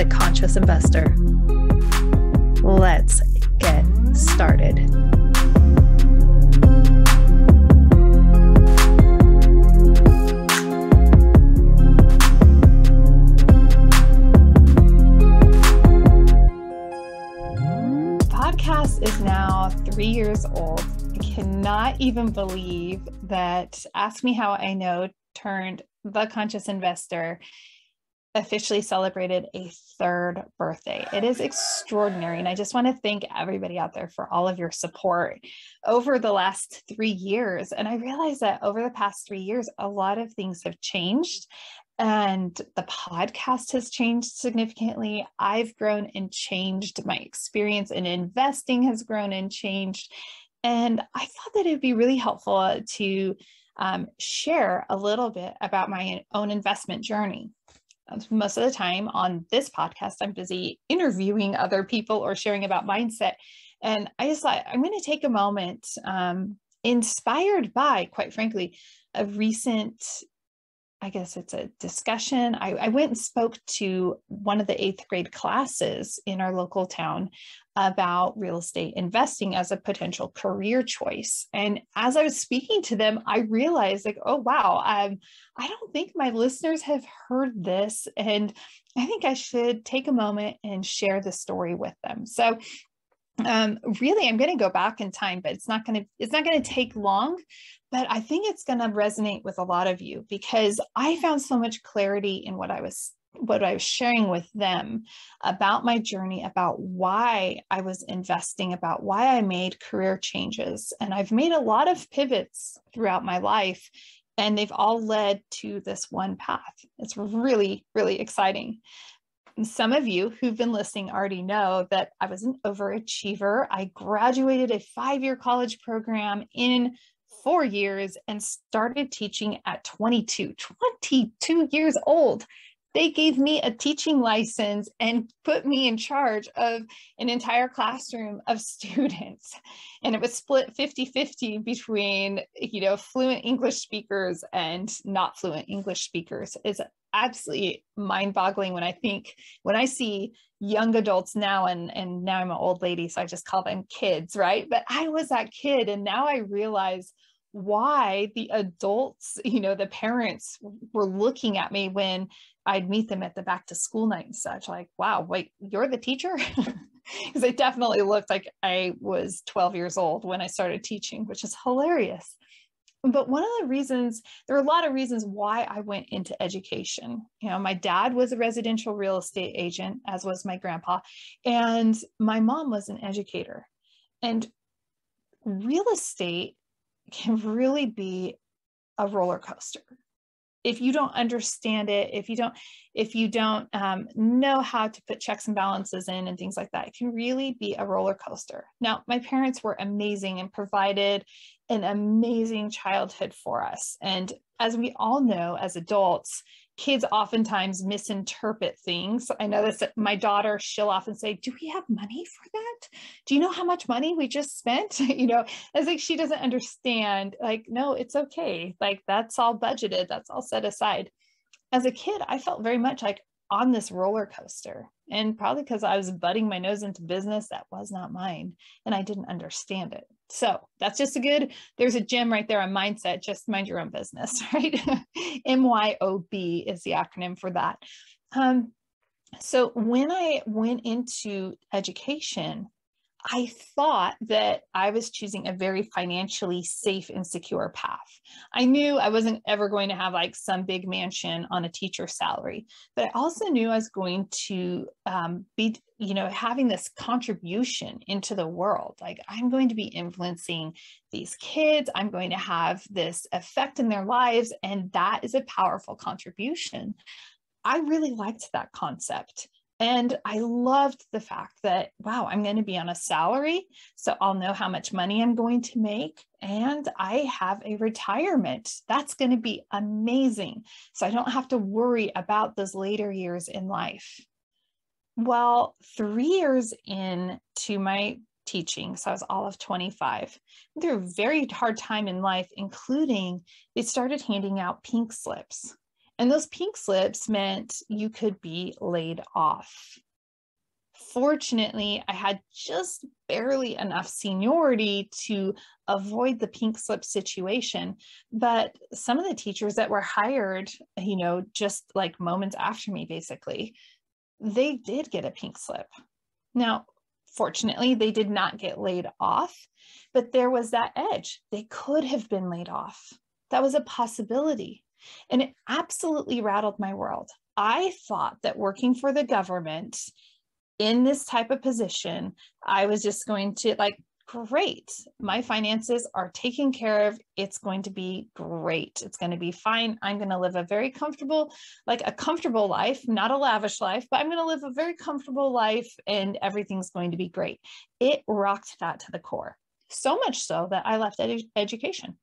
The Conscious Investor. Let's get started. Podcast is now three years old. I cannot even believe that Ask Me How I Know turned The Conscious Investor officially celebrated a third birthday. It is extraordinary. And I just want to thank everybody out there for all of your support over the last three years. And I realized that over the past three years, a lot of things have changed. And the podcast has changed significantly. I've grown and changed. My experience in investing has grown and changed. And I thought that it would be really helpful to um, share a little bit about my own investment journey most of the time on this podcast, I'm busy interviewing other people or sharing about mindset. And I just thought I'm going to take a moment, um, inspired by, quite frankly, a recent, I guess it's a discussion. I, I went and spoke to one of the eighth grade classes in our local town about real estate investing as a potential career choice. And as I was speaking to them, I realized, like, oh, wow, um, I don't think my listeners have heard this. And I think I should take a moment and share the story with them. So, um, really, I'm going to go back in time, but it's not going to it's not going to take long. But I think it's going to resonate with a lot of you because I found so much clarity in what I was what I was sharing with them about my journey, about why I was investing, about why I made career changes. And I've made a lot of pivots throughout my life, and they've all led to this one path. It's really, really exciting. And some of you who've been listening already know that I was an overachiever. I graduated a five year college program in four years and started teaching at 22, 22 years old. They gave me a teaching license and put me in charge of an entire classroom of students. And it was split 50-50 between you know fluent english speakers and not fluent english speakers is absolutely mind-boggling when i think when i see young adults now and and now i'm an old lady so i just call them kids right but i was that kid and now i realize why the adults, you know, the parents were looking at me when I'd meet them at the back to school night and such, like, wow, wait, you're the teacher? Because it definitely looked like I was 12 years old when I started teaching, which is hilarious. But one of the reasons, there are a lot of reasons why I went into education. You know, my dad was a residential real estate agent, as was my grandpa, and my mom was an educator. And real estate can really be a roller coaster if you don't understand it if you don't if you don't um, know how to put checks and balances in and things like that it can really be a roller coaster. Now my parents were amazing and provided an amazing childhood for us. And as we all know as adults kids oftentimes misinterpret things. I know that my daughter, she'll often say, Do we have money for that? Do you know how much money we just spent? you know, it's like she doesn't understand, like, no, it's okay. Like, that's all budgeted, that's all set aside. As a kid, I felt very much like on this roller coaster. And probably because I was butting my nose into business that was not mine and I didn't understand it. So that's just a good, there's a gem right there on mindset. Just mind your own business, right? MYOB is the acronym for that. Um, so when I went into education, I thought that I was choosing a very financially safe and secure path. I knew I wasn't ever going to have like some big mansion on a teacher salary, but I also knew I was going to um, be, you know, having this contribution into the world. Like I'm going to be influencing these kids, I'm going to have this effect in their lives, and that is a powerful contribution. I really liked that concept. And I loved the fact that, wow, I'm going to be on a salary. So I'll know how much money I'm going to make. And I have a retirement. That's going to be amazing. So I don't have to worry about those later years in life. Well, three years into my teaching, so I was all of 25, through a very hard time in life, including they started handing out pink slips And those pink slips meant you could be laid off. Fortunately, I had just barely enough seniority to avoid the pink slip situation. But some of the teachers that were hired, you know, just like moments after me, basically, they did get a pink slip. Now, fortunately, they did not get laid off, but there was that edge. They could have been laid off. That was a possibility. And it absolutely rattled my world. I thought that working for the government in this type of position, I was just going to like, great, my finances are taken care of. It's going to be great. It's going to be fine. I'm going to live a very comfortable, like a comfortable life, not a lavish life, but I'm going to live a very comfortable life and everything's going to be great. It rocked that to the core. So much so that I left education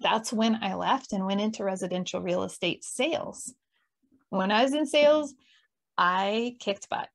that's when I left and went into residential real estate sales. When I was in sales, I kicked butt.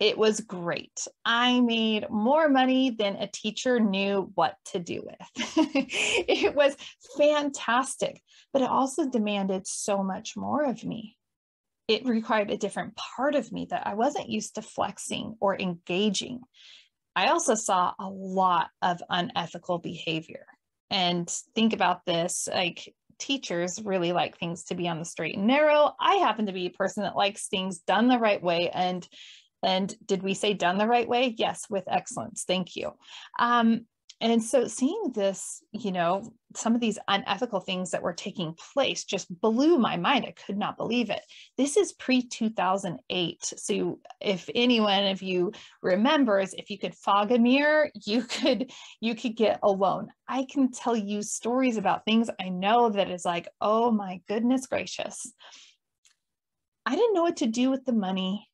It was great. I made more money than a teacher knew what to do with. it was fantastic, but it also demanded so much more of me. It required a different part of me that I wasn't used to flexing or engaging. I also saw a lot of unethical behavior and think about this like teachers really like things to be on the straight and narrow. I happen to be a person that likes things done the right way and and did we say done the right way? Yes with excellence. Thank you. Um, and so seeing this, you know, some of these unethical things that were taking place just blew my mind. I could not believe it. This is pre 2008. So if anyone of you remembers, if you could fog a mirror, you could you could get a loan. I can tell you stories about things I know that is like, oh my goodness gracious. I didn't know what to do with the money.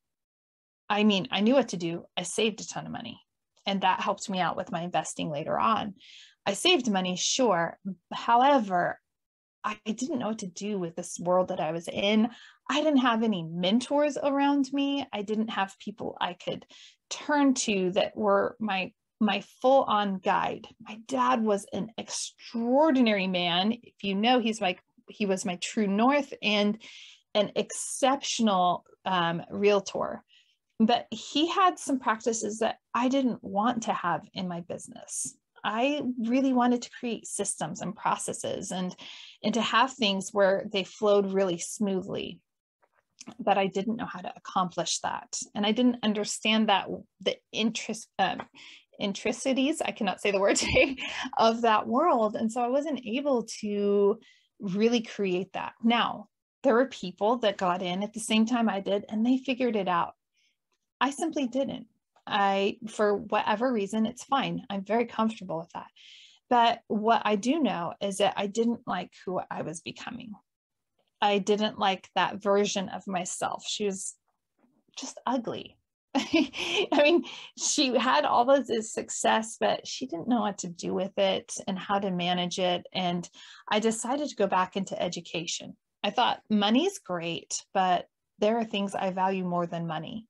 I mean, I knew what to do. I saved a ton of money and that helped me out with my investing later on. I saved money, sure. However, I didn't know what to do with this world that I was in. I didn't have any mentors around me. I didn't have people I could turn to that were my my full on guide. My dad was an extraordinary man. If you know, he's like he was my true north and an exceptional um, realtor but he had some practices that I didn't want to have in my business. I really wanted to create systems and processes and and to have things where they flowed really smoothly. But I didn't know how to accomplish that, and I didn't understand that the interest um, intricities I cannot say the word today of that world, and so I wasn't able to really create that. Now there were people that got in at the same time I did, and they figured it out I simply didn't. I, for whatever reason, it's fine. I'm very comfortable with that. But what I do know is that I didn't like who I was becoming. I didn't like that version of myself. She was just ugly. I mean, she had all of this success, but she didn't know what to do with it and how to manage it. And I decided to go back into education. I thought money's great, but there are things I value more than money.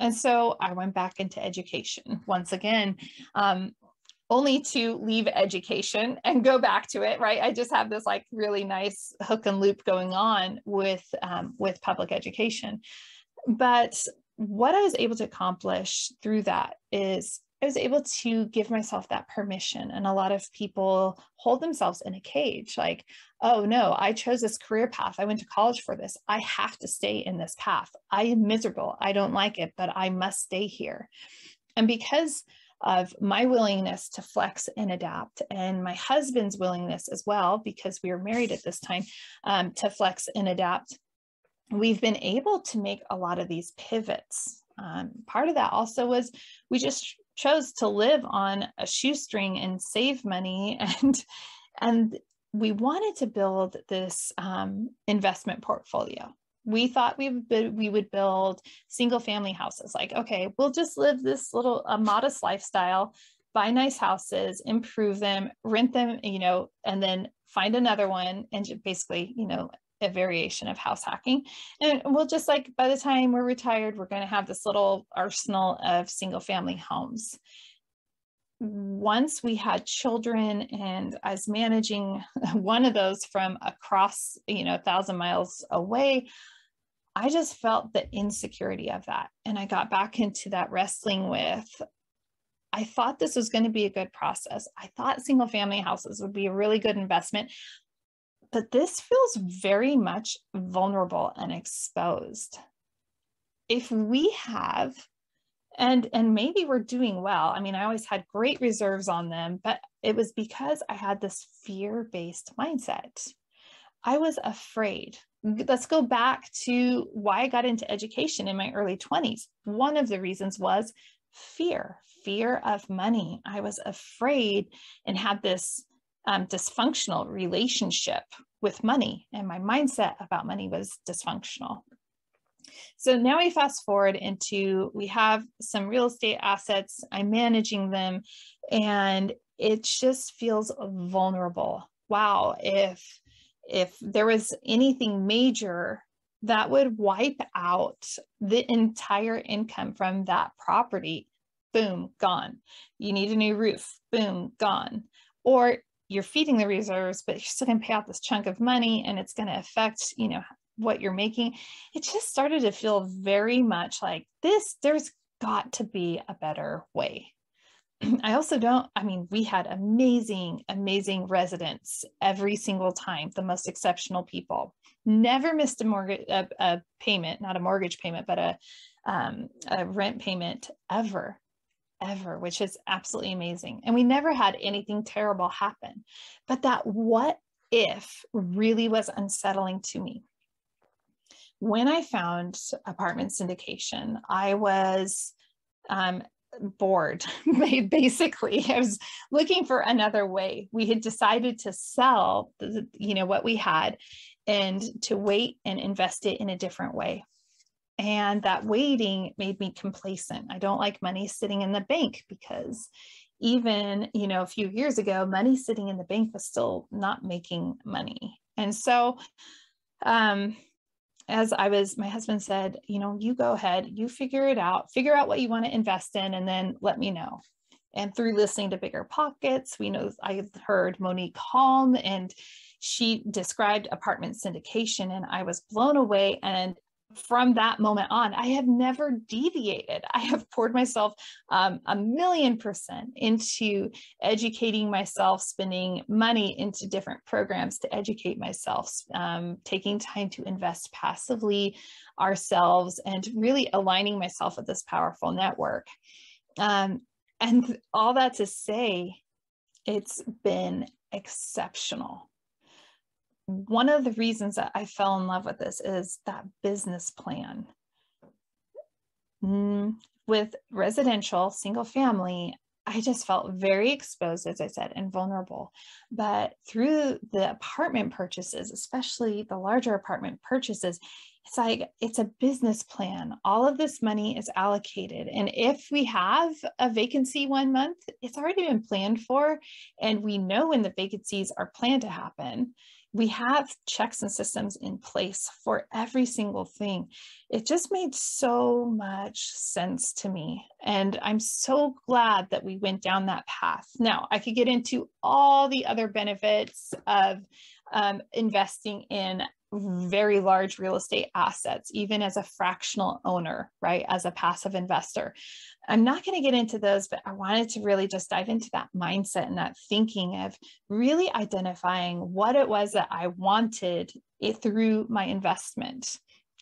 And so I went back into education once again, um, only to leave education and go back to it, right? I just have this like really nice hook and loop going on with, um, with public education. But what I was able to accomplish through that is I was able to give myself that permission. And a lot of people hold themselves in a cage like, oh no, I chose this career path. I went to college for this. I have to stay in this path. I am miserable. I don't like it, but I must stay here. And because of my willingness to flex and adapt, and my husband's willingness as well, because we were married at this time, um, to flex and adapt, we've been able to make a lot of these pivots. Um, part of that also was we just chose to live on a shoestring and save money. And and we wanted to build this um, investment portfolio. We thought we would we would build single family houses. Like okay we'll just live this little a modest lifestyle buy nice houses improve them rent them you know and then find another one and basically you know a variation of house hacking. And we'll just like by the time we're retired, we're going to have this little arsenal of single family homes. once we had children and I was managing one of those from across, you know, a thousand miles away, I just felt the insecurity of that. And I got back into that wrestling with, I thought this was going to be a good process. I thought single family houses would be a really good investment. But this feels very much vulnerable and exposed. If we have and and maybe we're doing well i mean i always had great reserves on them but it was because i had this fear-based mindset. I was afraid. Let's go back to why i got into education in my early 20s one of the reasons was fear fear of money. I was afraid and had this um, dysfunctional relationship with money and my mindset about money was dysfunctional so now we fast forward into we have some real estate assets, I'm managing them, and it just feels vulnerable. Wow, if if there was anything major that would wipe out the entire income from that property, boom, gone. You need a new roof, boom, gone. Or you're feeding the reserves, but you're still going to pay out this chunk of money and it's going to affect, you know, what you're making, it just started to feel very much like this, there's got to be a better way. I also don't, I mean, we had amazing, amazing residents every single time, the most exceptional people. Never missed a mortgage, a, a payment, not a mortgage payment, but a, um, a rent payment ever, ever, which is absolutely amazing. And we never had anything terrible happen. But that what if really was unsettling to me when I found apartment syndication, I was um, bored basically i was looking for another way we had decided to sell you know what we had and to wait and invest it in a different way and that waiting made me complacent i don't like money sitting in the bank because even you know a few years ago money sitting in the bank was still not making money and so um as I was, my husband said, you know, you go ahead, you figure it out, figure out what you want to invest in, and then let me know. And through listening to Bigger Pockets, we know I heard Monick Halm and she described apartment syndication, and I was blown away. And from that moment on, I have never deviated. I have poured myself um, a million percent into educating myself, spending money into different programs to educate myself, um, taking time to invest passively ourselves, and really aligning myself with this powerful network. Um, and all that to say, it's been exceptional one of the reasons that I fell in love with this is that business plan. Mm, with residential, single family, I just felt very exposed, as I said, and vulnerable. But through the apartment purchases, especially the larger apartment purchases, it's like it's a business plan. All of this money is allocated. And if we have a vacancy one month, it's already been planned for. And we know when the vacancies are planned to happen we have checks and systems in place for every single thing. It just made so much sense to me. And I'm so glad that we went down that path. Now, I could get into all the other benefits of um, investing in very large real estate assets, even as a fractional owner, right? As a passive investor. I'm not going to get into those, but I wanted to really just dive into that mindset and that thinking of really identifying what it was that I wanted it through my investment.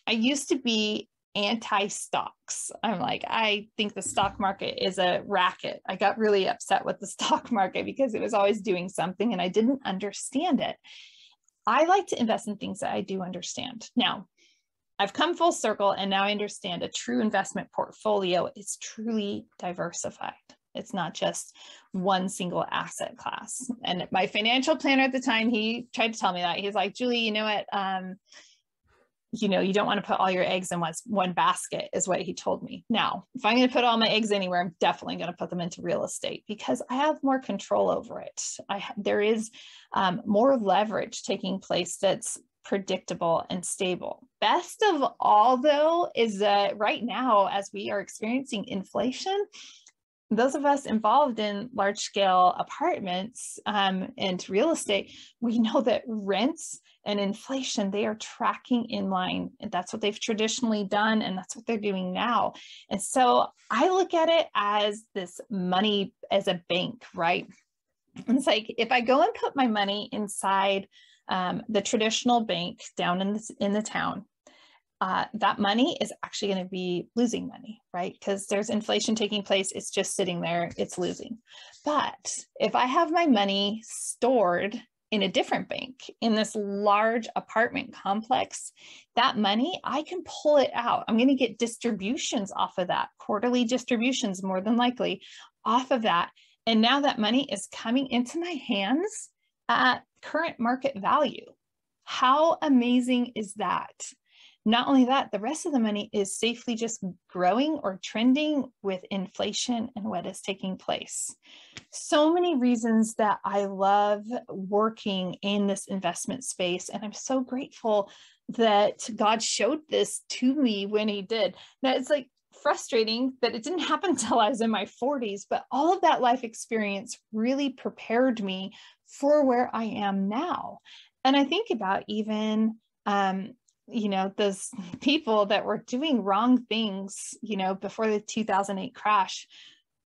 I used to be anti stocks. I'm like, I think the stock market is a racket. I got really upset with the stock market because it was always doing something and I didn't understand it. I like to invest in things that I do understand. Now, I've come full circle and now I understand a true investment portfolio is truly diversified. It's not just one single asset class. And my financial planner at the time, he tried to tell me that. He's like, Julie, you know what? Um, you know, you don't want to put all your eggs in one, one basket, is what he told me. Now, if I'm going to put all my eggs anywhere, I'm definitely going to put them into real estate because I have more control over it. I there is um, more leverage taking place that's predictable and stable. Best of all, though, is that right now, as we are experiencing inflation, those of us involved in large scale apartments um, and real estate, we know that rents and inflation, they are tracking in line. And that's what they've traditionally done. And that's what they're doing now. And so I look at it as this money as a bank, right? And it's like if I go and put my money inside um, the traditional bank down in the, in the town, uh, that money is actually going to be losing money, right? Because there's inflation taking place. It's just sitting there, it's losing. But if I have my money stored in a different bank in this large apartment complex, that money, I can pull it out. I'm going to get distributions off of that, quarterly distributions more than likely off of that. And now that money is coming into my hands at current market value. How amazing is that? Not only that, the rest of the money is safely just growing or trending with inflation and what is taking place. So many reasons that I love working in this investment space. And I'm so grateful that God showed this to me when He did. Now, it's like frustrating that it didn't happen until I was in my 40s, but all of that life experience really prepared me for where I am now. And I think about even um, you know those people that were doing wrong things you know before the 2008 crash.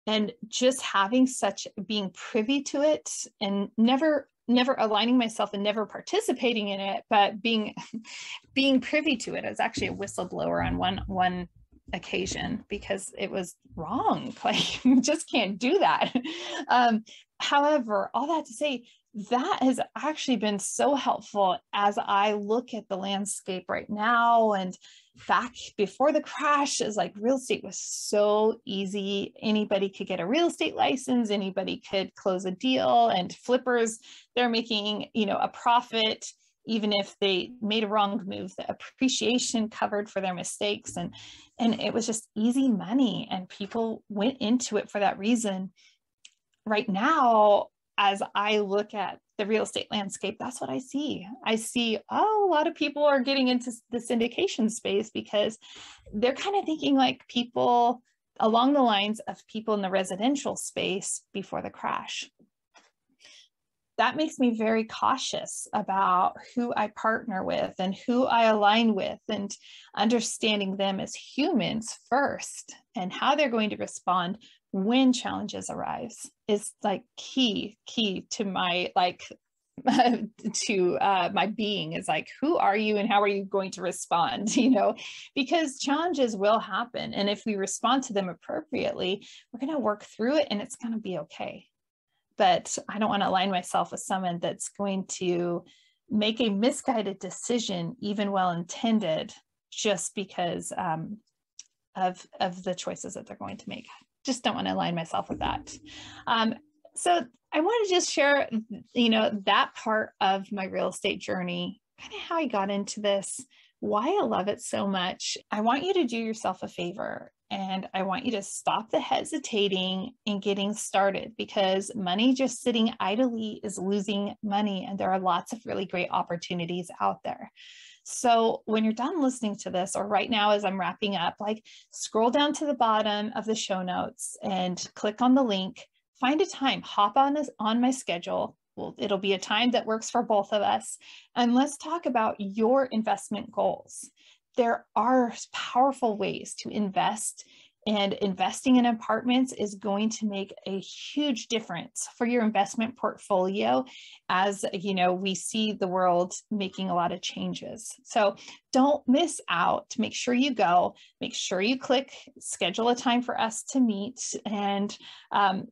And just having such being privy to it and never never aligning myself and never participating in it but being being privy to it i was actually a whistleblower on one one occasion because it was wrong. Like you just can't do that. Um, however all that to say that has actually been so helpful as I look at the landscape right now and back before the crash is like real estate was so easy. Anybody could get a real estate license anybody could close a deal and flippers they're making you know a profit even if they made a wrong move the appreciation covered for their mistakes and and it was just easy money and people went into it for that reason. Right now as I look at the real estate landscape, that's what I see. I see, oh, a lot of people are getting into the syndication space because they're kind of thinking like people along the lines of people in the residential space before the crash. That makes me very cautious about who I partner with and who I align with and understanding them as humans first and how they're going to respond when challenges arise is like key key to my like to uh, my being is like who are you and how are you going to respond you know? Because challenges will happen and if we respond to them appropriately we're going to work through it and it's going to be okay but i don't want to align myself with someone that's going to make a misguided decision even well intended just because um, of of the choices that they're going to make just don't want to align myself with that. Um, so I want to just share, you know, that part of my real estate journey, kind of how I got into this, why I love it so much. I want you to do yourself a favor and I want you to stop the hesitating and getting started because money just sitting idly is losing money. And there are lots of really great opportunities out there. So when you're done listening to this, or right now as I'm wrapping up, like scroll down to the bottom of the show notes and click on the link, find a time, hop on, this, on my schedule. Well, it'll be a time that works for both of us. And let's talk about your investment goals. There are powerful ways to invest and investing in apartments is going to make a huge difference for your investment portfolio as you know we see the world making a lot of changes so don't miss out make sure you go make sure you click schedule a time for us to meet and um,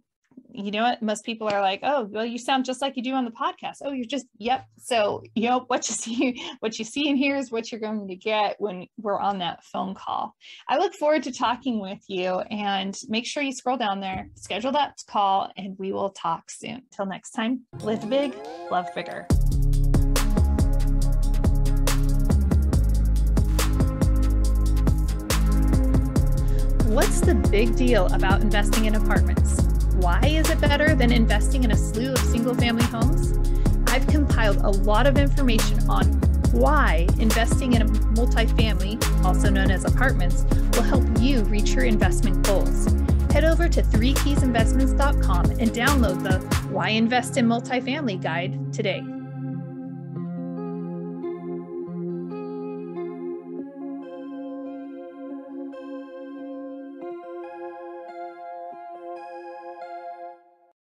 you know what? Most people are like oh well you sound just like you do on the podcast. Oh you're just yep so you know what you see what you see and hear is what you're going to get when we're on that phone call. I look forward to talking with you and make sure you scroll down there schedule that call and we will talk soon. Till next time live big love bigger. What's the big deal about investing in apartments? Why is it better than investing in a slew of single family homes? I've compiled a lot of information on why investing in a multifamily, also known as apartments, will help you reach your investment goals head over to threekeysinvestments.com and download the Why Invest in Multifamily guide today.